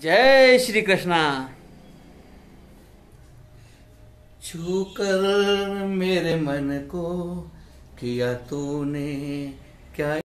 जय श्री कृष्णा। छू कर मेरे मन को किया तूने क्या